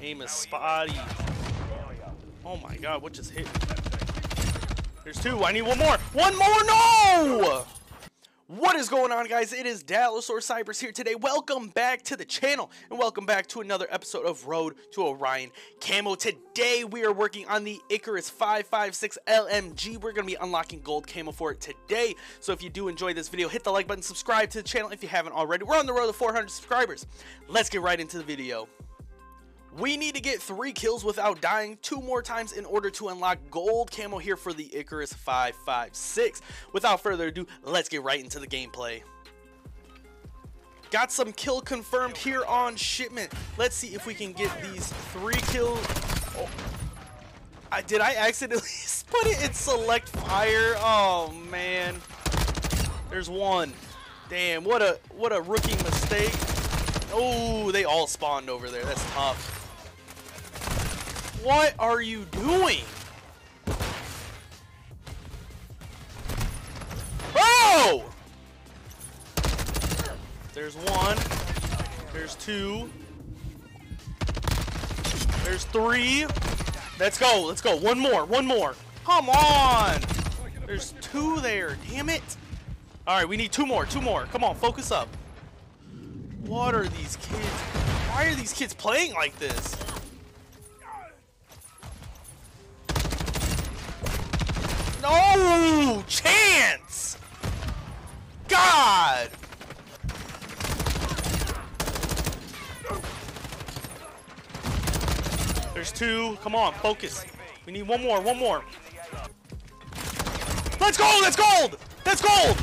Aim is spotty. Oh my god, what just hit me? There's two. I need one more. One more. No! What is going on, guys? It is Dallas or Sybress here today. Welcome back to the channel, and welcome back to another episode of Road to Orion Camo. Today, we are working on the Icarus 556 LMG. We're going to be unlocking gold camo for it today. So if you do enjoy this video, hit the like button, subscribe to the channel if you haven't already. We're on the road to 400 subscribers. Let's get right into the video. We need to get three kills without dying two more times in order to unlock gold camo here for the Icarus 556. Without further ado, let's get right into the gameplay. Got some kill confirmed here on shipment. Let's see if we can get these three kills. Oh. I, did I accidentally put it in select fire? Oh man. There's one. Damn, what a what a rookie mistake. Oh, they all spawned over there. That's tough. What are you doing? Oh! There's one. There's two. There's three. Let's go. Let's go. One more. One more. Come on. There's two there. Damn it. All right, we need two more. Two more. Come on, focus up. What are these kids? Why are these kids playing like this? No chance! God! There's two. Come on, focus. We need one more, one more. Let's go! That's gold! That's gold!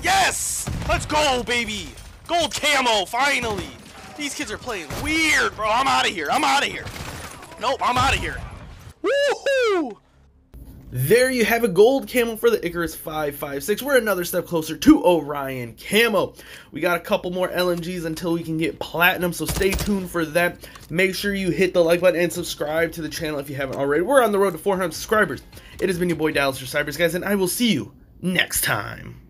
Yes! Let's go, baby! Gold camo, finally! These kids are playing weird, bro. I'm out of here. I'm out of here. Nope, I'm out of here. Woohoo! There you have a gold camo for the Icarus 556. We're another step closer to Orion camo. We got a couple more LMGs until we can get platinum, so stay tuned for that. Make sure you hit the like button and subscribe to the channel if you haven't already. We're on the road to 400 subscribers. It has been your boy Dallas for Sybress, guys, and I will see you next time.